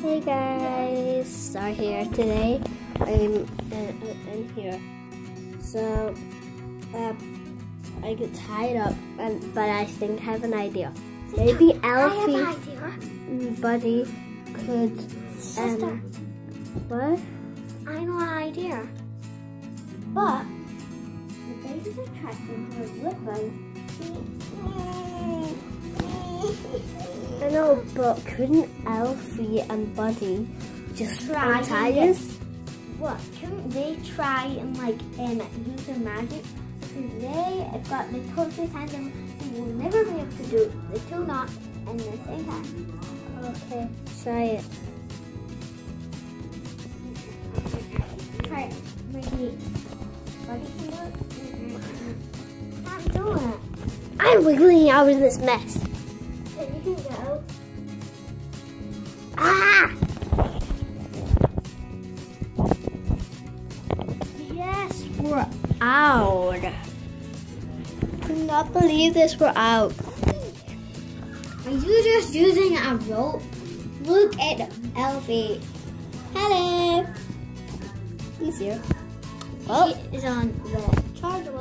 Hey guys, Star here. Today I'm in, in here. So um, I get tied up, and, but I think I have an idea. Maybe Elfie and Buddy could. Sister, Um, what? I know an idea. But the baby's attracted to her lip I know, but couldn't Elfie and Buddy just Try us? What? Couldn't they try and like um, use their magic? Because they have got the closest hand and will never be able to do the two knots in the same time. Okay, try it. Try it. Maybe. Buddy can do it? Can't do it. I'm wiggling out of this mess. You can go. Ah! Yes, we're out. I cannot believe this. We're out. Are you just using a rope? Look at Elfie. Hello. He's here. Oh, She is on the charger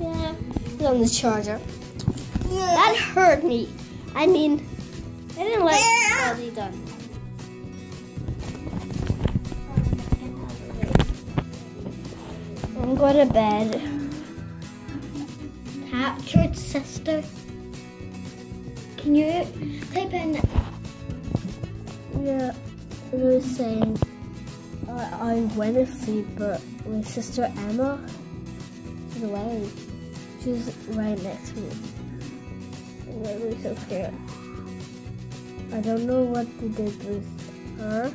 yeah. He's on the charger. That hurt me. I mean, I didn't like what he done. I'm going to bed. Captured sister. Can you type in Yeah, I was saying I, I went to sleep, but my sister Emma is away. She's right next to me. Made me so scared. I don't know what they did with her,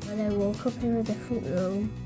but I woke up in a different room.